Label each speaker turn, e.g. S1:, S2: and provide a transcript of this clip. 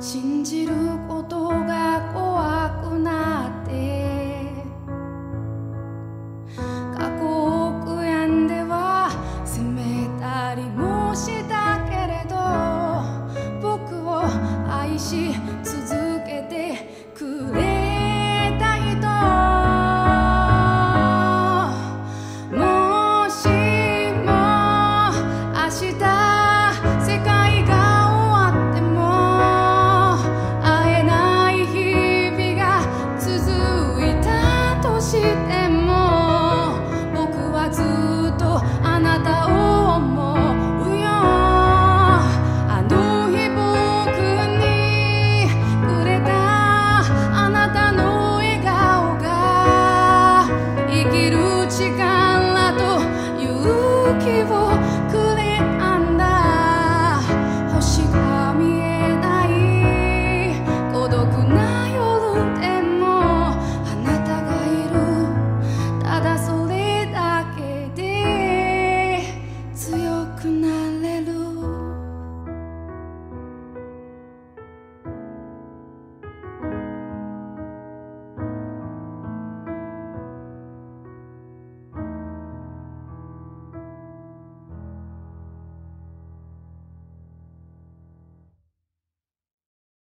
S1: 信じることが怖くなって過去を悔やんでは責めたりもしたけれど僕を愛し qui vont